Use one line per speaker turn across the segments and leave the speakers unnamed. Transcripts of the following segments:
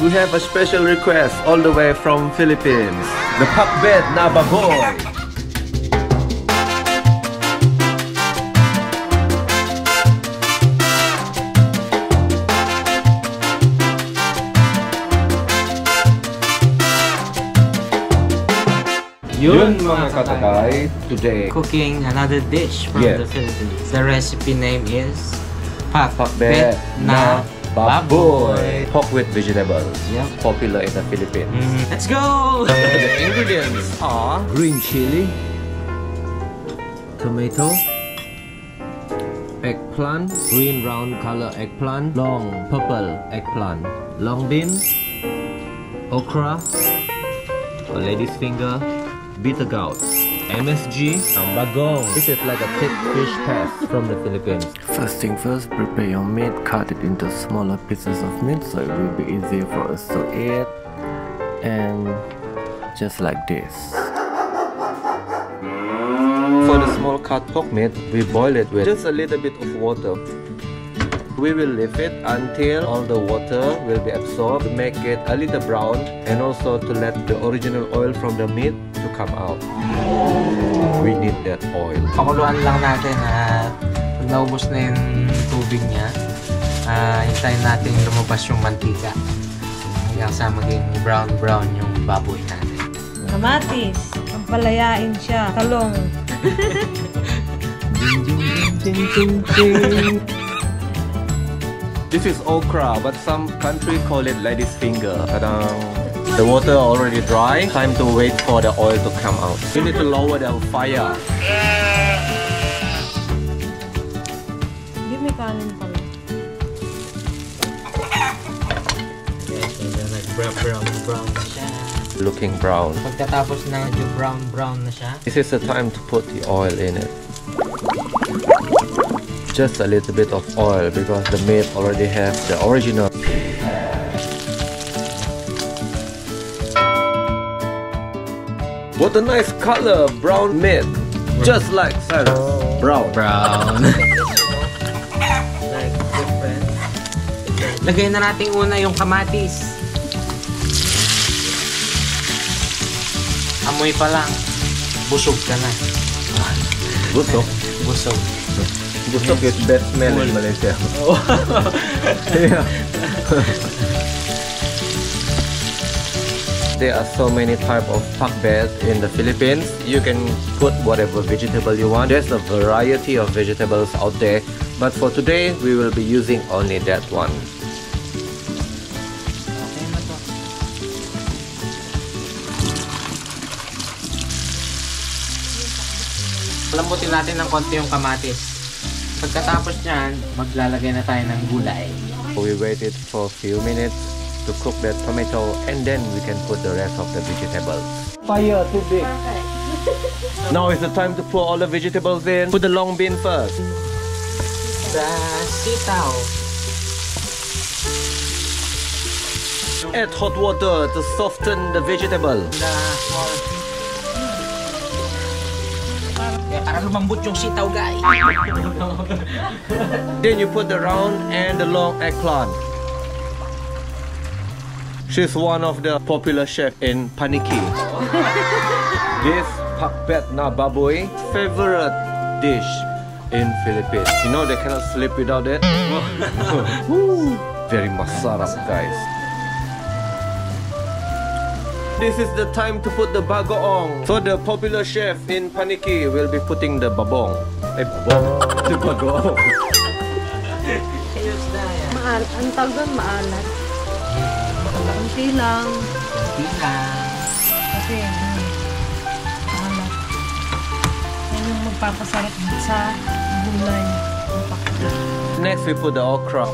We have a special request all the way from Philippines. The Pakbet na baboy. Yun mga katakay, today
Cooking another dish from
Yes.
the Philippines. The recipe name is Pak
Pakbet na baboy. Pork with vegetables.
Yep.
Popular in the Philippines.
Mm, let's go!
the ingredients. Are green chili, tomato, eggplant, green round color eggplant, long purple eggplant, long bean, okra, a lady's finger, bitter gourd, MSG, and bagoong. This is like a thick fish paste from the Philippines.
First thing first, prepare your meat, cut it into smaller pieces of meat so it will be easier for us to eat. And just like this.
For the small cut pork meat, we boil it with just a little bit of water. We will leave it until all the water will be absorbed to make it a little brown and also to let the original oil from the meat to come out. We need that oil.
Pakuluan lang natin at pag naubos na yung tubig niya, ah, hintayin natin lumabas yung mantika. Hanggang sa maging brown-brown yung baboy natin.
Kamatis. Ang palayain siya. Talong.
This is okra, but some country call it lady's finger. Ta-dang. The water already dry. Time to wait for the oil to come out. We need to lower the fire.
Hindi may kanin pala.
Okay, so then nag-brown-brown brown na siya.
Looking brown.
Pagkatapos na medyo brown-brown na siya,
This is the time to put the oil in it. Just a little bit of oil because the meat already has the original. What a nice color, brown meat. Just like Cyrus. Brown.
brown. like different. Lagay na natin una yung kamatis. Amoy pa lang. Busog ka na.
Busok.
Busog.
Busok is best smell in Malaysia. yeah. There are so many type of pakbet in the Philippines. You can put whatever vegetable you want. There's a variety of vegetables out there. But for today, we will be using only that one.
Okay na to. Lambutin natin ng konti yung kamatis. Pagkatapos niyan, maglalagay na tayo ng gulay.
We waited for a few minutes to cook the tomato and then we can put the rest of the vegetables. Fire too big. now is the time to put all the vegetables in. Put the long bean first.
Sa sitaw.
Add hot water to soften the vegetable.
Eh, the para lumambot yung sitaw, guys.
Then you put the round and the long eggplant. She's one of the popular chefs in Paniki. this pakbet na baboy favorite dish in Philippines. You know they cannot sleep without it. Very masarap, guys. This is the time to put the bagoong. So the popular chef in Paniki will be putting the babong. Eh, babong. the bagoong.
Ayos na yan.
Maal ang tawag maalat. Kunti lang.
Pila.
Kasi, mm, maalat. Yan yung magpapasarap sa gulay.
Next we put the okra.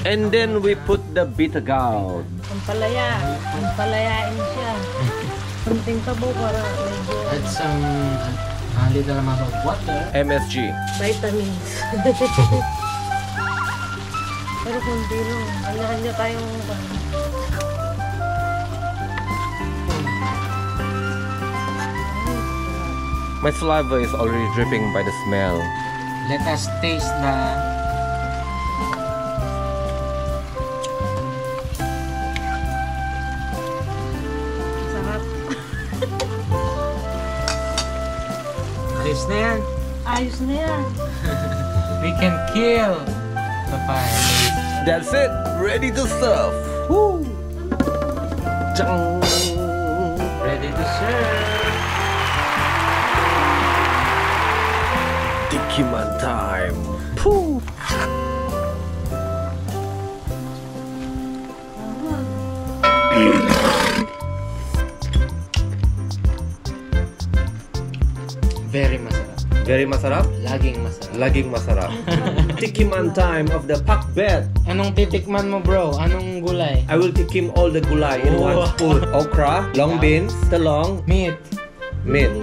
And then we put the bitter gourd.
ang palaya. Ang palayain siya. Kunting tabo para medyo
Add some a little amount of water.
MSG.
vitamins. Pero kung di tayong...
My saliva is already dripping by the smell.
Let us taste the Sarap. Ayos na yan.
Ayos na yan.
We can kill the fire.
That's it. Ready to serve. Woo.
Very masarap. Laging masarap.
Laging masarap. Tikiman time of the pakbet.
Anong titikman mo bro? Anong gulay?
I will tikim all the gulai in one spoon. Okra, long beans, talong,
Meat.
meat.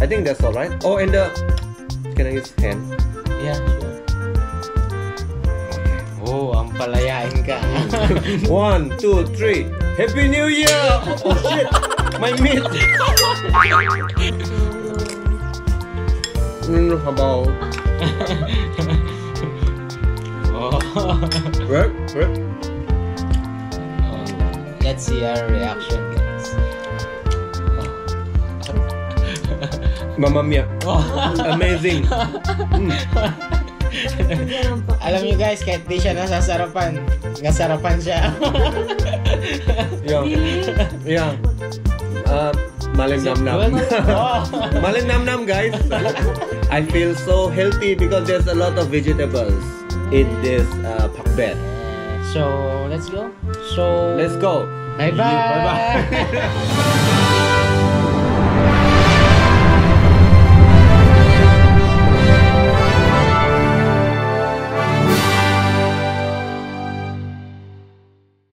I think that's all right. Oh, and the can I use hand?
Yeah, sure. Oh, ang palayain ka.
One, two, three. Happy New Year! Oh shit! My meat! Mm, habang.
oh.
Right? Right?
Let's see our reaction, guys.
Mamma mia. Amazing. Mm.
Alam nyo guys, kahit di siya nasasarapan, nasarapan siya.
Yeah. Yeah. Uh, malim nam nam. Malim nam nam, guys. I feel so healthy because there's a lot of vegetables in this uh, pakbet.
So, let's go. So,
Let's go.
Bye-bye.
Bye-bye.